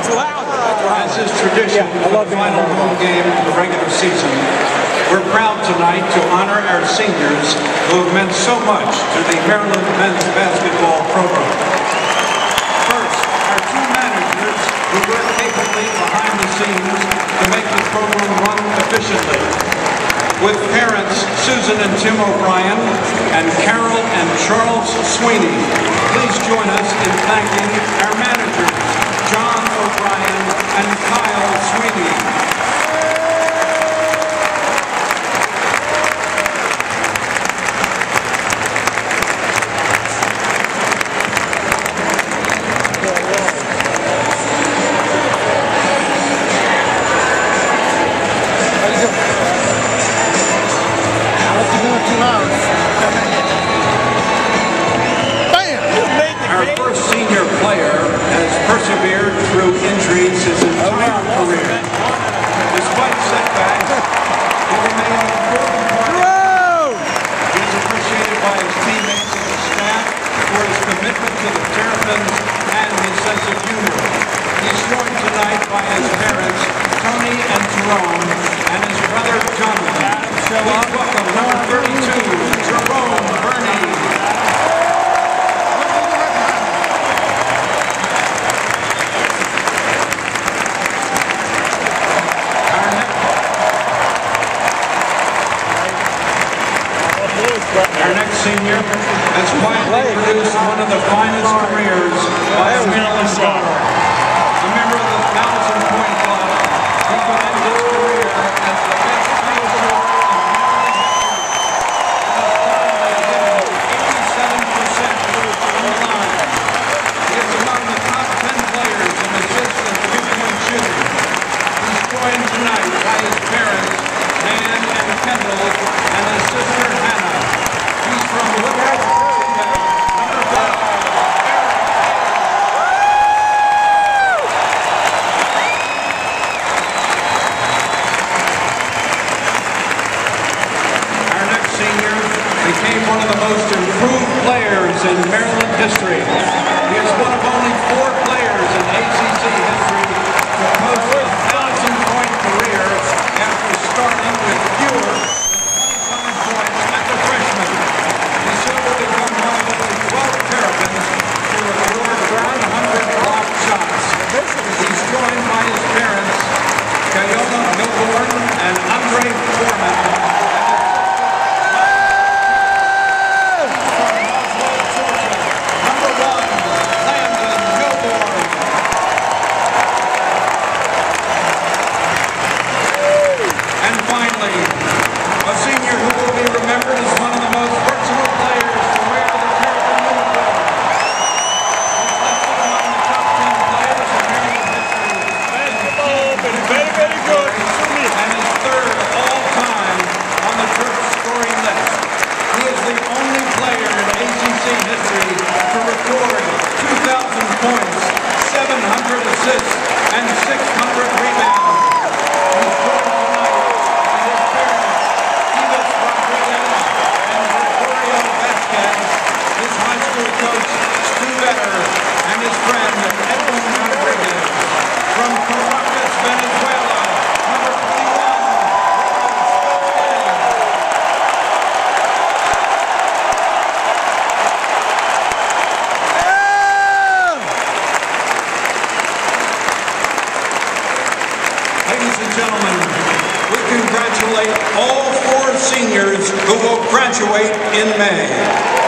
As is tradition for the final home game of the regular season, we're proud tonight to honor our seniors who have meant so much to the Maryland men's basketball program. First, our two managers who work capably behind the scenes to make the program run efficiently. With parents Susan and Tim O'Brien and Carol and Charles Sweeney, please join us in thanking sense of humor. He's joined tonight by his parents, Tony and Jerome, and his brother, Jonathan. Please welcome number 32, Jerome Burney. Our next Our next senior has quietly produced one of the finest careers by a Maryland Star. A member of the Thousand Point Club, he began his career as the best field scorer in Maryland was 87% from the line. He is among the top 10 players in assists and two-point shooting. He's joined tonight by his parents, Dan and Kendall, and his sister Hannah. Became one of the most improved players in Maryland history. He is one of only four players in ACC history to post a thousand-point career after starting with fewer than 25 points as a freshman. He soon will become one of only 12 Terrapins to record 100 blocked shots. He's joined by his parents, Kayona Milbourne and Andre Foreman. Number 700 assists, and 600 rebounds. He's joined tonight by his parents, Evis Rodriguez and Gregorio Vasquez, his high school coach, Stu Vetter, and his friend, Edwin Rodriguez. From Caracas, Venezuela, number 21, Ladies and gentlemen, we congratulate all four seniors who will graduate in May.